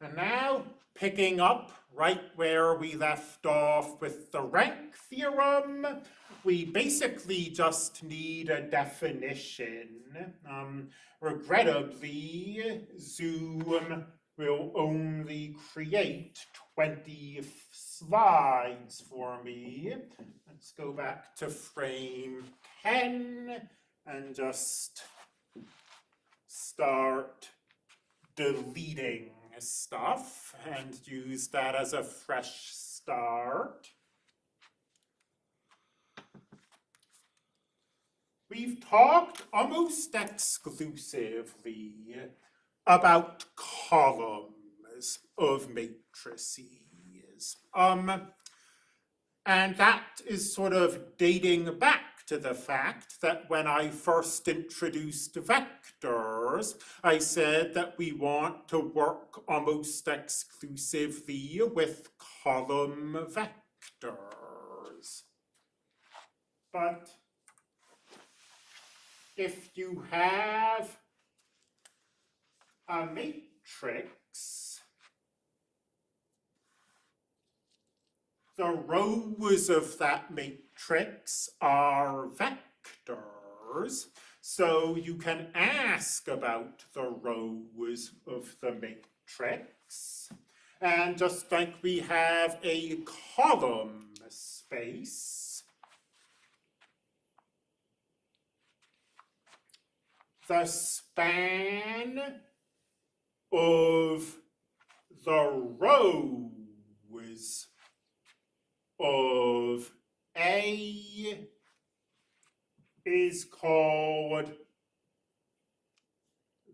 And now, picking up right where we left off with the rank theorem, we basically just need a definition. Um, regrettably, Zoom will only create 20 slides for me. Let's go back to frame 10 and just start deleting stuff and use that as a fresh start. We've talked almost exclusively about columns of matrices. Um, and that is sort of dating back to the fact that when I first introduced vectors, I said that we want to work almost exclusively with column vectors. But if you have a matrix, the rows of that matrix are vectors. So you can ask about the rows of the matrix. And just like we have a column space, the span of the rows of A is called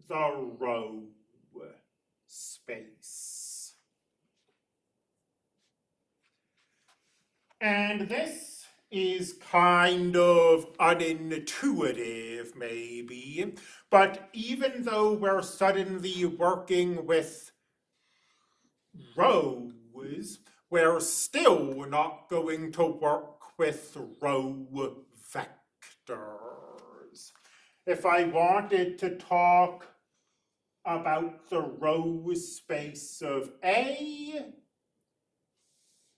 the row space. And this is kind of unintuitive, maybe, but even though we're suddenly working with rows, we're still not going to work with row vectors. If I wanted to talk about the row space of A,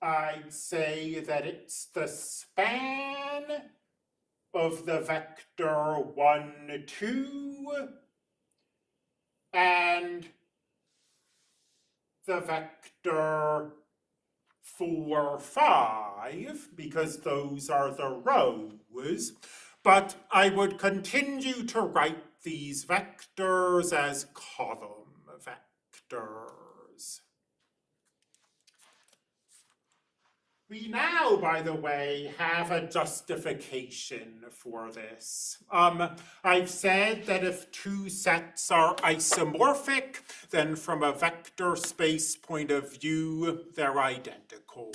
I'd say that it's the span of the vector 1, 2, and the vector 4, 5, because those are the rows. But I would continue to write these vectors as column vectors. We now, by the way, have a justification for this. Um, I've said that if two sets are isomorphic, then from a vector space point of view, they're identical.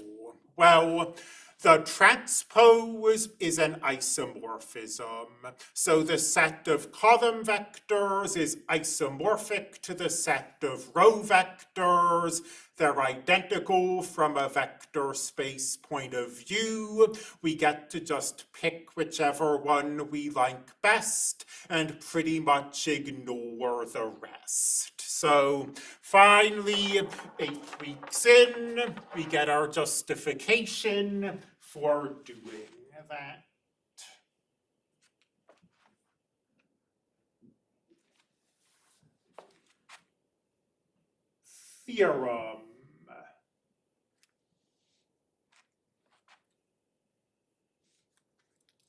Well, the transpose is an isomorphism. So the set of column vectors is isomorphic to the set of row vectors. They're identical from a vector space point of view. We get to just pick whichever one we like best and pretty much ignore the rest. So finally, eight weeks in, we get our justification for doing that. Theorem.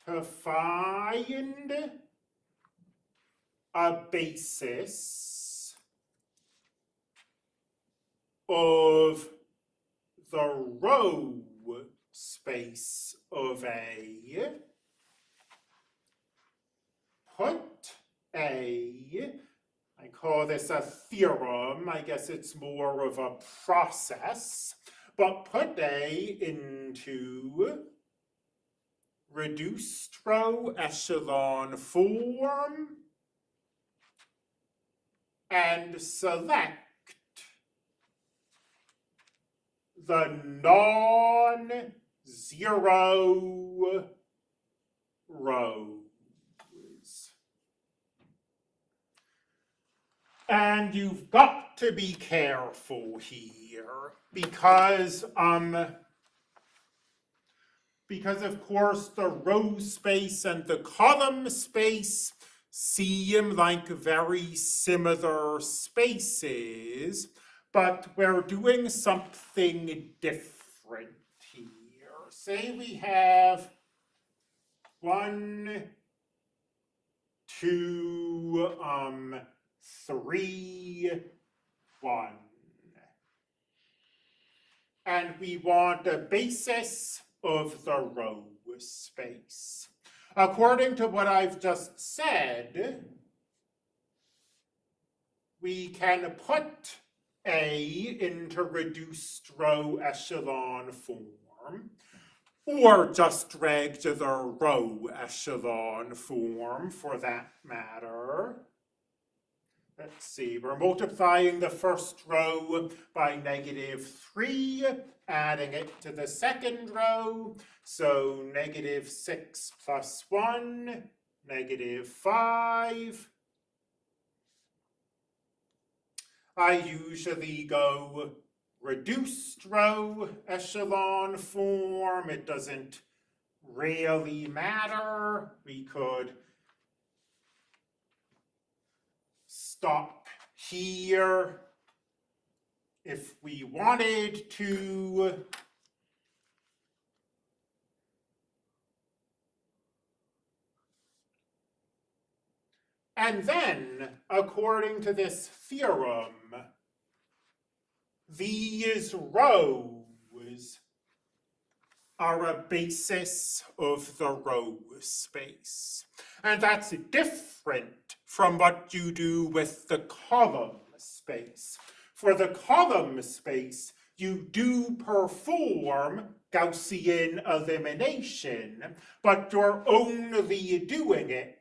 To find a basis of the row space of A, put A, I call this a theorem, I guess it's more of a process, but put A into reduced row echelon form and select the non-zero rows. And you've got to be careful here because, um, because of course the row space and the column space seem like very similar spaces, but we're doing something different. Say we have one, two, um, three, one. And we want a basis of the row space. According to what I've just said, we can put A into reduced row echelon form, or just regular row echelon form for that matter. Let's see, we're multiplying the first row by negative three, adding it to the second row. So negative six plus one, negative five. I usually go reduced row echelon form. It doesn't really matter. We could stop here if we wanted to. And then, according to this theorem, these rows are a basis of the row space. And that's different from what you do with the column space. For the column space, you do perform Gaussian elimination, but you're only doing it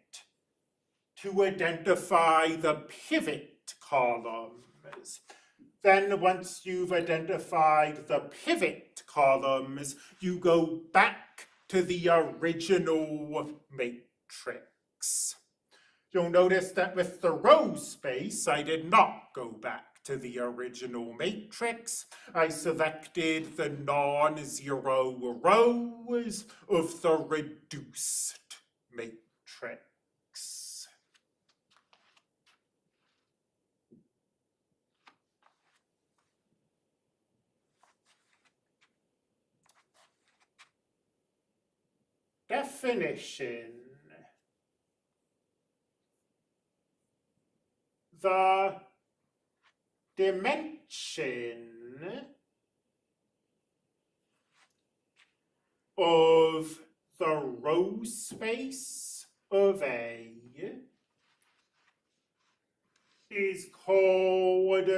to identify the pivot columns. Then once you've identified the pivot columns, you go back to the original matrix. You'll notice that with the row space, I did not go back to the original matrix. I selected the non-zero rows of the reduced matrix. Definition. The dimension of the row space of A is called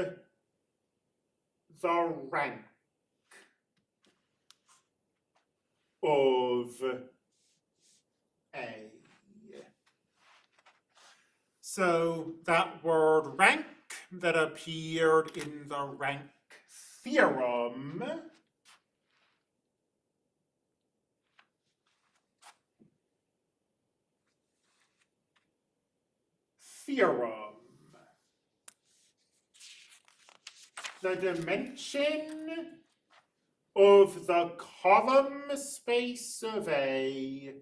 the rank of a. So that word rank that appeared in the rank theorem theorem. The dimension of the column space of A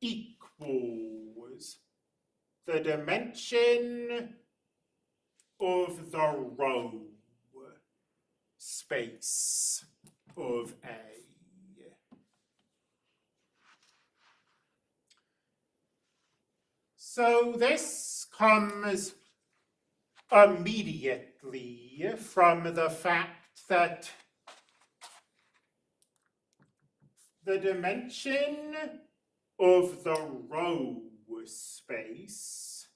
equals the dimension of the row space of A. So this comes immediately from the fact that the dimension of the row space.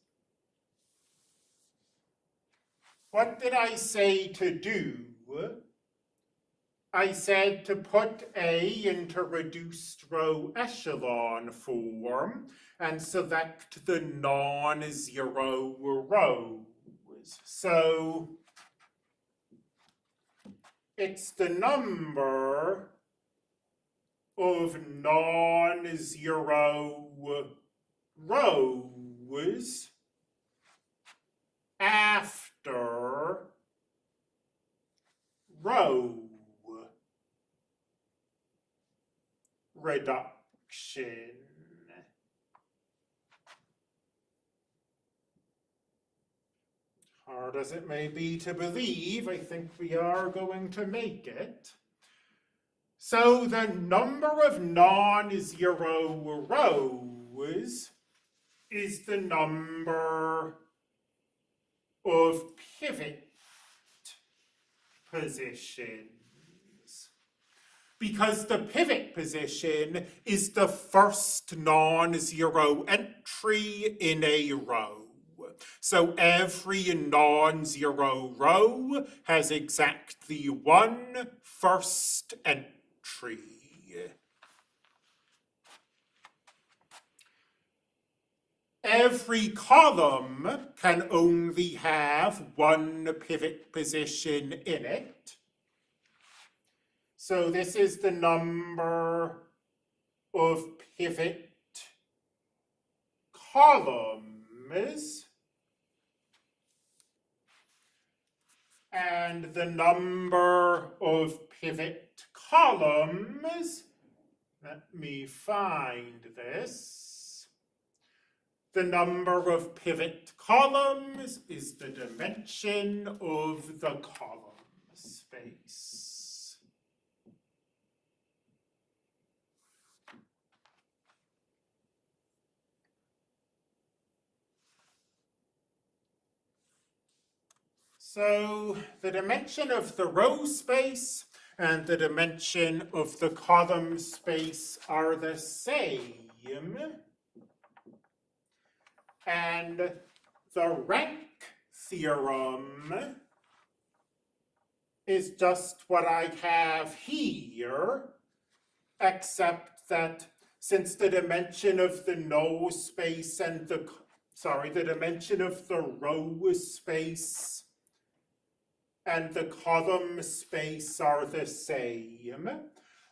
What did I say to do? I said to put A into reduced row echelon form and select the non-zero rows. So it's the number of non-zero rows after row reduction. Hard as it may be to believe, I think we are going to make it. So the number of non-zero rows is the number of pivot positions. Because the pivot position is the first non-zero entry in a row. So every non-zero row has exactly one first entry. Every column can only have one pivot position in it. So this is the number of pivot columns. And the number of pivot columns, let me find this. The number of pivot columns is the dimension of the column space. So the dimension of the row space and the dimension of the column space are the same. And the rank theorem is just what I have here, except that since the dimension of the null space and the, sorry, the dimension of the row space and the column space are the same,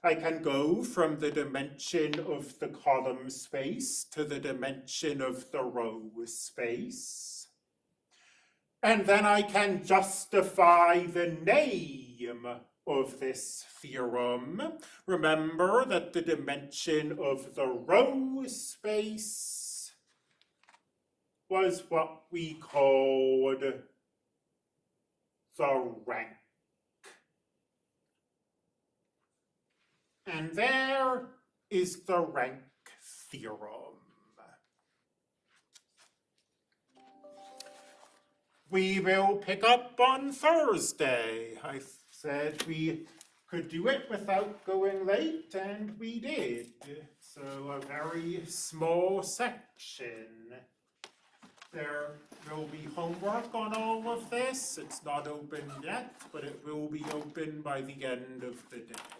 I can go from the dimension of the column space to the dimension of the row space. And then I can justify the name of this theorem. Remember that the dimension of the row space was what we called the rank. And there is the rank theorem. We will pick up on Thursday. I said we could do it without going late, and we did. So a very small section. There will be homework on all of this. It's not open yet, but it will be open by the end of the day.